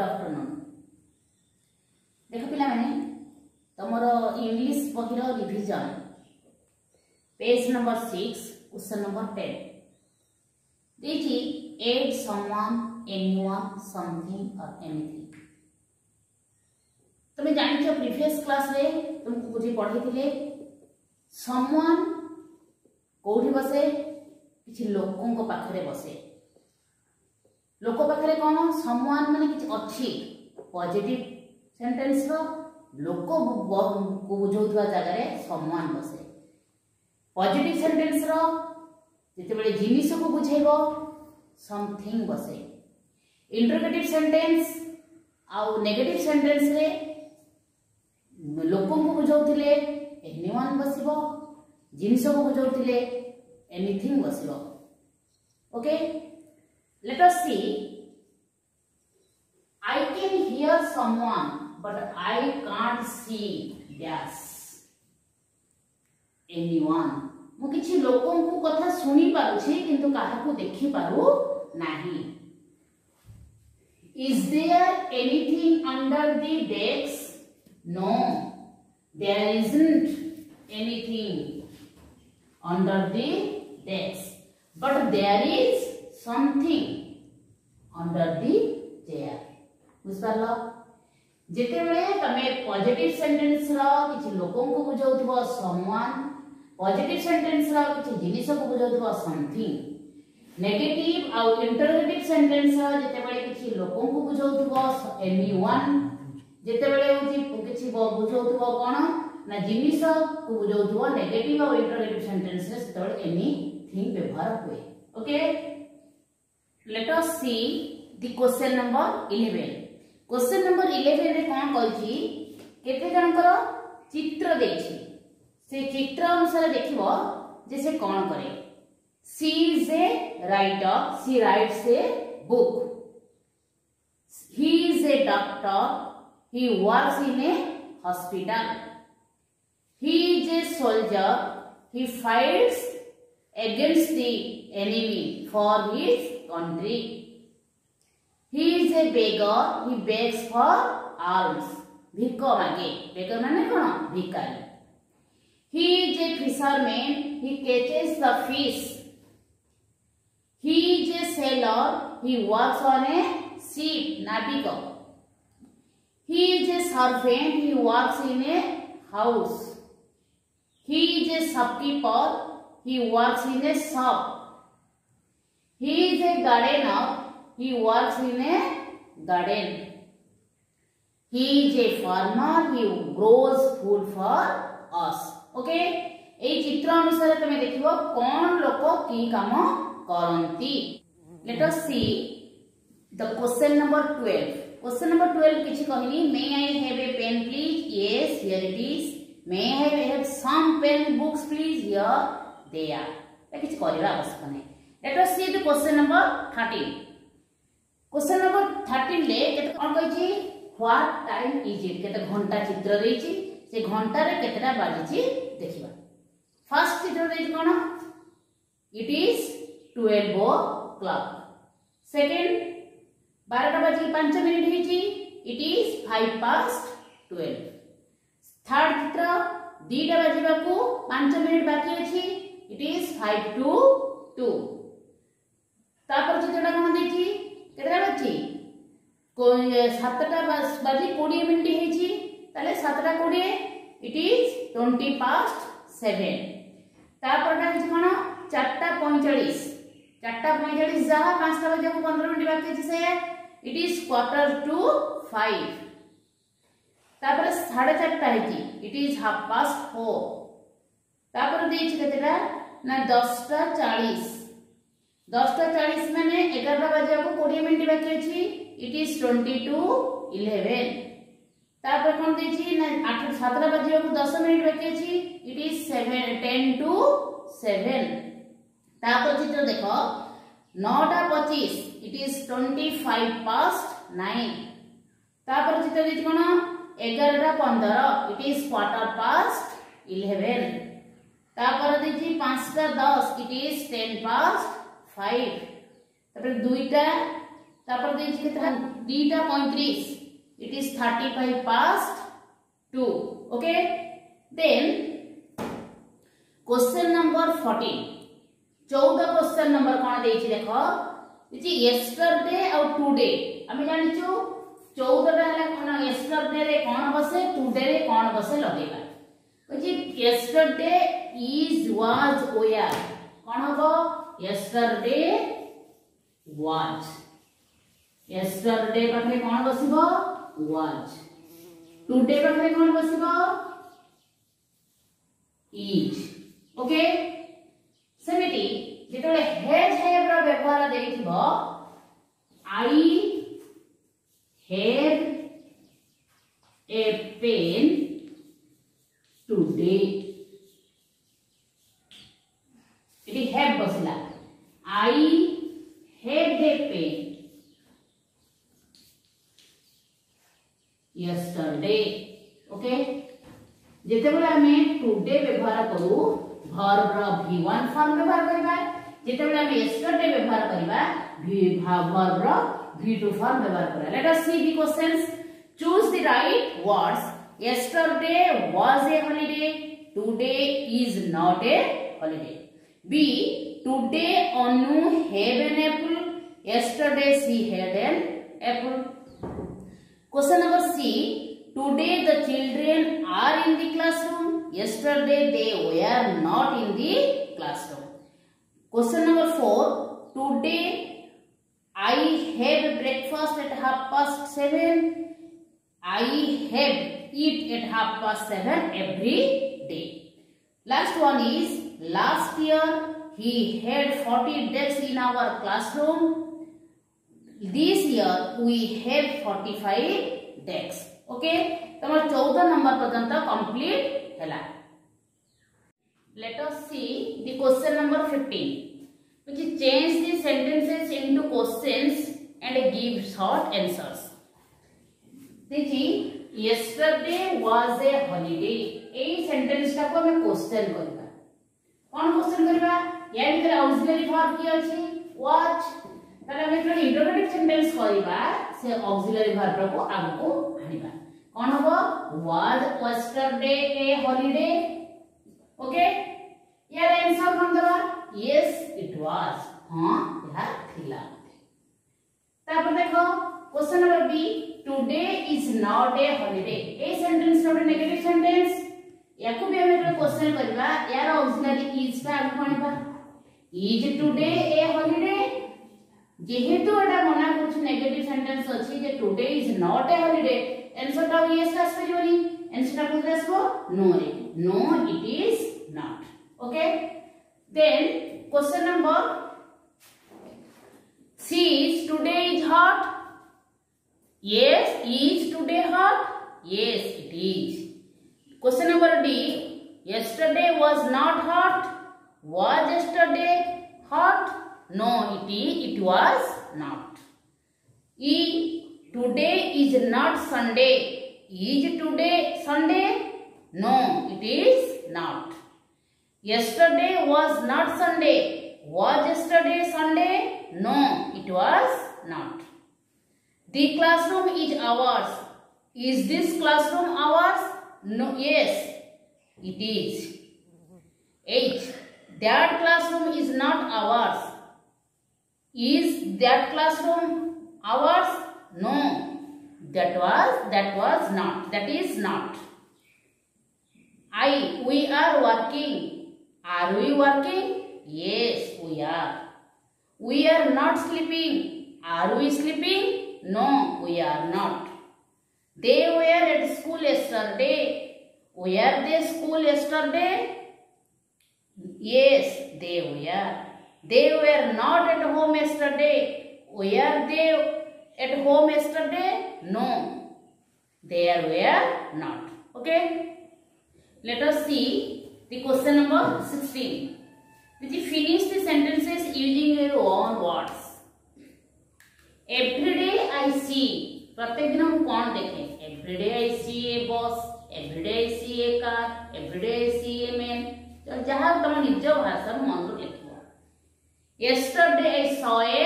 Good afternoon देख पे तुम इंग्लीश बहर revision page number six question number ten देखिए एड समान एनीवन समथिंग और एनिथिंग तुम्हें जान प्रिवियस क्लास रे तुमको बुझे पढ़े समान कौटी बसे किसी लोक बसे। ଲୋକ ପାଖରେ କ'ଣ ସମୱାନ ମାନେ କିଛି ଅଛି ପଜିଟିଭ ସେଣ୍ଟେନ୍ସର ଲୋକକୁ ବୁଝଉଥିବା ଜାଗାରେ ସମୱାନ ବସେ ପଜିଟିଭ ସେଣ୍ଟେନ୍ସର ଯେତେବେଳେ ଜିନିଷକୁ ବୁଝେଇବ ସମଥିଙ୍ଗ ବସେ ଇଣ୍ଟରଗେଟିଭ ସେଣ୍ଟେନ୍ସ ଆଉ ନେଗେଟିଭ ସେଣ୍ଟେନ୍ସରେ ଲୋକଙ୍କୁ ବୁଝାଉଥିଲେ ଏନିୱାନ୍ ବସିବ ଜିନିଷକୁ ବୁଝାଉଥିଲେ anything ବସିବ okay let us see i can hear someone but i can't see dash anyone ମୁଁ କିଛି ଲୋକଙ୍କୁ କଥା ଶୁଣି ପାରୁଛି କିନ୍ତୁ କାହାକୁ ଦେଖି ପାରୁ ନାହିଁ is there anything under the desk no there isn't anything under the desk but there is something under the chair বুঝপারল যেতবে তুমি পজিটিভ সেন্টেন্স র কিছু লোকঙ্কু বুঝাউথিব সমওয়ান পজিটিভ সেন্টেন্স র কিছু জিনিসকু বুঝাউথিব something নেগেটিভ আউ ইন্টারোগেটিভ সেন্টেন্স র যেতবে কিছু লোকঙ্কু বুঝাউথিব anyone যেতবে হচ্ছে কিছু বুঝাউথিব কোন না জিনিসকু বুঝাউথিব নেগেটিভ আউ ইন্টারোগেটিভ সেন্টেন্স রে সেতবে এনিথিং ব্যবহার হয় okay let us see the question number 11 question number 11 रे कोन कहि केते जनकर चित्र देछि से चित्र अनुसार देखिबो जे से कोन करे she is a writer she writes a book he is a doctor he works in a hospital he is a soldier he fights against the enemy for his country. He is a beggar. He begs for alms. Bhikkha mage. Beggar mane kono? Bhikkhari. He is a fisherman. He catches the fish. He is a sailor. He works on a ship. Nabigo. He is a servant. He works in a house. He is a shopkeeper. He works in a shop. He is a gardener. He works in a garden. He is a farmer. He grows food for us. Okay? এই চিত্র অনুসারে তুমি দেখিব কোন লোক কি কাম করন্তি let us see the question number 12 question number 12 କିଛି କହିନି may i have a pen please yes here it is may I have some pen books please here they are କିଛି କରିବା ଆବଶ୍ୟକ ନାହିଁ Let us see the question number 13. Question number 13 ले केते कोन कहै छी व्हाट टाइम इज इट केते घंटा चित्र दै छी से घंटा रे केतेटा बाजि छी देखिबा फर्स्ट चित्र दै छी कोन इट इज 12 o'clock सेकंड 12टा बाजि 5 मिनिट हे छी इट इज 5 past 12 थर्ड चित्र 2टा बाजिबा को 5 मिनिट बाकी अछि इट इज 5 to 2 তারপর କେତେଟା କ'ଣ ଦେଇଛି କେତେଟା ବାଜି ସାତଟା ବାଜି କୋଡ଼ିଏ ମିନିଟ୍ ହେଇଛି ତାହେଲେ ସାତଟା କୋଡ଼ିଏ it is twenty past seven ତାପରଟା ହେଉଛି କ'ଣ ଚାରିଟା ପଇଁଚାଳିଶ ଚାରିଟା ପଇଁଚାଳିଶ ଯାହା ପାଞ୍ଚଟା ବାଜିବାକୁ ପନ୍ଦର ମିନିଟ୍ ବାକି ଅଛି ସେଇଆ it is quarter to five ତାପରେ ସାଢ଼େ ଚାରିଟା ହେଇଛି it is half past four ତାପରେ ଦେଇଛି କେତେଟା ନା ଦଶଟା ଚାଳିଶ दसटा चालीस मान एगार बाजा को कोड़े मिनट बाकी अच्छी it is twenty to eleven तापर कौन देख सतट बाजे दस मिनिट बाकी अच्छी it is seven ten to seven चित्र देख नौटा पचीस it is twenty five past nine तापर चित्र देखिए कौन एगारटा पंदर it is quarter past eleven तापर देखिए पांचटा दस it is ten past five তারপরে দুইটা তারপর দিয়েছি কেতটা দুইটা পঁয়ত্রিশ it is thirty five past two okay then question number fourteen চৌদ question number কোণ দিয়েছি দেখ দিয়েছি ইয়েস্টরডে আউ টুডে আমি জানিছু চৌদটা হলে কোণ ইয়েস্টরডে কোণ বসে টুডে কোণ বসে লগাইবা কইছি ইয়েস্টরডে ইজ ওয়াজ ওয়ার কোণ হবো yesterday was. Yesterday पाखरे कौन बसिबो was. Today पाखरे कौन बसिबो is. ओके सेमिति जेतले हेज हेव रा व्यवहार देथिबो I have a pen today इति have बसिला I had a pain yesterday. Okay? যেতবেলে আমি টুডে ব্যবহার করু verb র v1 ফর্ম ব্যবহার করিবা যেতবেলে আমি yesterday ব্যবহার করিবা verb র v2 ফর্ম ব্যবহার করিবা let us see the questions choose the right words yesterday was a holiday today is not a holiday b today anu have an apple yesterday she had an apple Question number C. Today the children are in the classroom. Yesterday they were not in the classroom. Question number 4. Today I have breakfast at half past 7. I have eat at half past 7 every day. Last one is Last year he had 40 desks in our classroom. This year we have 45 desks. Okay. તમાર 14 number પર્યંત complete ହେଲା. Let us see the question number 15. Which change the sentences into questions and give short answers. देखी yesterday was a holiday. এই সেন্টেন্সটাকে আমি question করবা কোন question করিবা ইয়া ভিতরে অক্সিলারি ভার্ব কি আছে ওয়াচ তাহলে আমি যেটা ইন্টারোগেটিভ সেন্টেন্স করিবা সে অক্সিলারি ভার্বটাকে আগকু আনিবা কোন হবো ওয়াজ ওয়েস্টারডে a holiday okay year answer কোন দেবা यस इट वाज हाँ यह थिला তারপর দেখো question number B today is not a holiday a sentence not a negative sentence याकू भी हमें क्वेश्चन करबा यार ऑक्सिलरी इज टा आगु आनिबा इज टुडे ए हॉलिडे যেহেতু এটা মনা করছে নেগেটিভ সেন্টেন্স আছে যে today is not a holiday আনসারটা ইয়েস আসবে আনসারটা কোথায় আসবো নো রে no it is not okay then question number C is today is hot yes is today hot yes it is question number d yesterday was not hot. Was yesterday hot? No it it was not. E today is not sunday. Is today sunday? No it is not. Yesterday was not sunday. Was yesterday sunday? No it was not. The classroom is ours. Is this classroom ours? No yes it is. 8 that classroom is not ours. Is that classroom ours? No. That was that was not. That is not. I we are working. Are we working? Yes we are. We are not sleeping. Are we sleeping? No we are not. They were at school yesterday were they school yesterday yes they were they were not at home yesterday. Were they at home yesterday? No. They were not. Okay. Let us see the question number 16. Which finish the sentences using your own words. Every day I see. प्रत्येक दिन हम कौन देखें every day I सी ए बस every day see a car every day see a man ଯାହା ତମ ନିଜ ଭାଷାରୁ ମନରୁ ଲେଖିବ ୟେଷ୍ଟରଡେ ଏ ଶହେ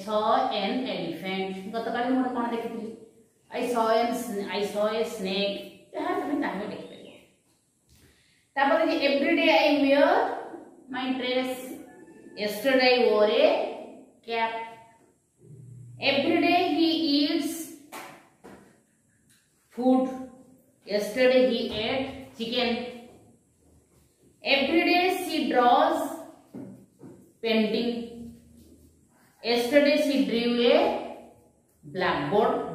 ଛ ଏନ୍ ଏଲିଫେଣ୍ଟ ଗତକାଲି ମୁଁ କ'ଣ ଦେଖିଥିଲି ଆଇ ସ N I saw A snake ଯାହା ତୁମେ ତାହା ଲେଖିପାରିବ ତାପରେ everyday I wear my dress yesterday I wore a cap everyday he eats food yesterday he ate chicken. Every day she draws painting yesterday she drew a blackboard.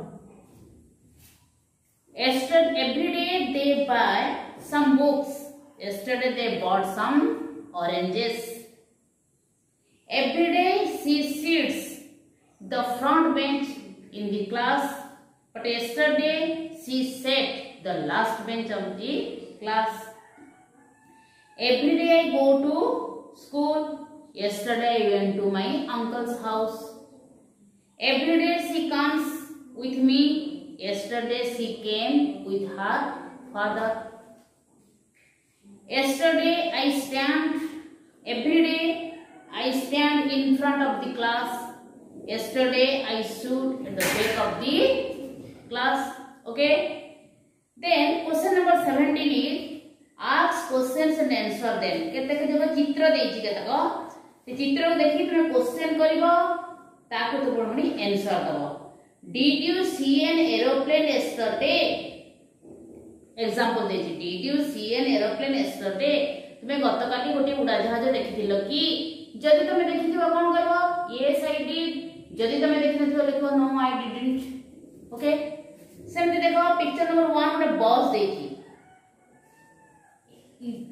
Yesterday every day they buy some books. Yesterday they bought some oranges. Every day she sits the front bench in the class. But yesterday she sat the last bench of the class Every day I go to school. Yesterday I went to my uncle's house. Every day she comes with me. Yesterday she came with her father. Yesterday I stand. Every day I stand in front of the class. Yesterday I stood at the back of the class. Okay. then question number 17 is ask questions and answer them केतक जगह चित्र देइछि केतक chitra चित्र को देखि question question करिवो ताको तो पुणी answer दबो did you see an aeroplane yesterday example देइछि did you see an aeroplane yesterday তুমি গতকালি গোটি উড়াজাহাজ দেখিছিল কি যদি তুমি দেখিথিব কোন করিব yes i did যদি তুমি দেখিনথিব লিখো no i didn't okay ସେମିତି ଦେଖ ପିକ୍ଚର ନମ୍ବର ୱାନ୍ ଗୋଟେ ବସ୍ ଦେଇଛି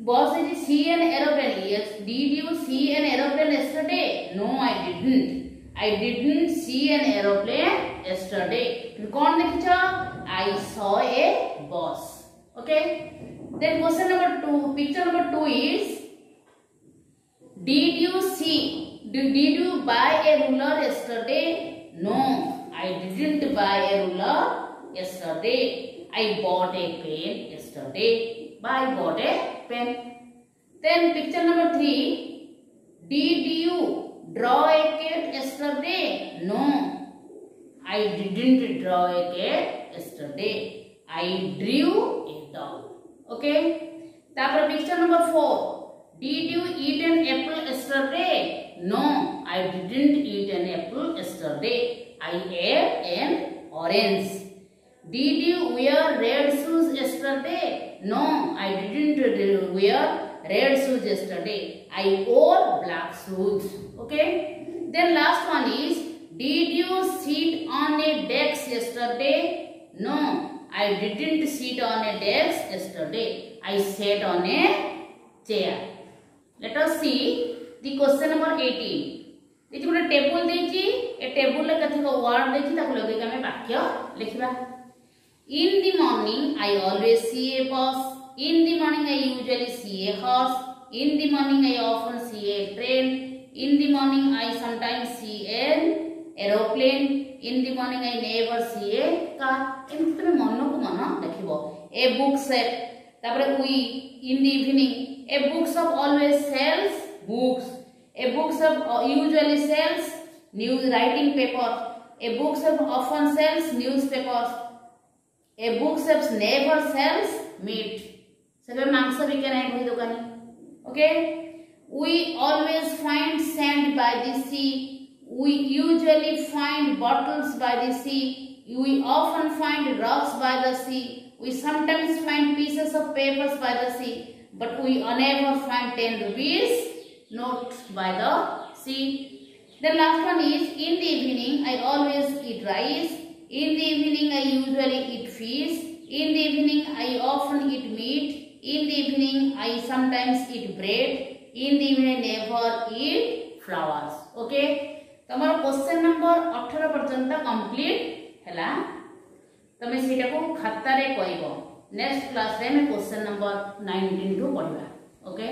ବସ୍ ଦେଇଛି see an aeroplane did you see an aeroplane yesterday no I didn't I didn't see an aeroplane yesterday କ'ଣ ଦେଖିଛ I saw a bus okay then question number two picture number two is Did you see? Did, did you buy a ruler yesterday? No, I didn't buy a ruler yesterday i bought a pen yesterday I bought a pen. Then picture number three. Did you draw a cat yesterday? No. I didn't draw a cat yesterday. I drew a dog. Okay. Then picture number four. Did you eat an apple yesterday? No. I didn't eat an apple yesterday. I ate an orange. Did you wear red shoes yesterday? No, I didn't wear red shoes yesterday. I wore black shoes. Okay. Then last one is, did you sit on a desk yesterday? No, I didn't sit on a desk yesterday. I sat on a chair. Let us see the question number 18. ଏଠି ଗୋଟେ table ଦେଇଛି ଏ ଟେବୁଲରେ କେତେକ ward ଦେଇଛି ତାକୁ ଲଗେଇକି ଆମେ ବାକ୍ୟ ଲେଖିବା in the morning, I always see a bus. In the morning, I usually see a horse. In the morning, I often see a train. In the morning, I sometimes see an aeroplane. In the morning, I never see a car. In the morning. A book set. We in the evening. A bookshop always sells books. A bookshop uh, usually sells new writing paper. A bookshop often sells newspapers. A book sells never sells meat. Selva mangsa bika nahi bhai dokani. Okay. We always find sand by the sea. We usually find bottles by the sea. We often find rocks by the sea. We sometimes find pieces of papers by the sea. But we never find 10 rupees note by the sea. The last one is in the evening I always eat rice in the evening, I usually eat fish. In the evening, I often eat meat. In the evening, I sometimes eat bread. In the evening, I never eat flowers. Okay? ତମର question number ଅଠର ପର୍ଯ୍ୟନ୍ତ complete ହେଲା ତମେ ସେଇଟାକୁ ଖାତାରେ କରିବ next କ୍ଲାସରେ ଆମେ କ୍ୱେଶ୍ଚନ ନମ୍ବର ନାଇନଟିନ୍ ଠୁ ପଢ଼ିବା ଓକେ